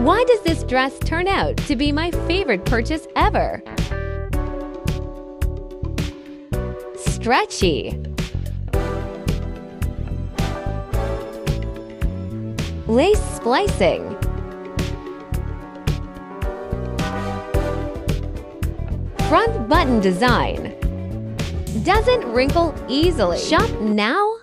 Why does this dress turn out to be my favorite purchase ever? Stretchy. Lace splicing. Front button design. Doesn't wrinkle easily. Shop now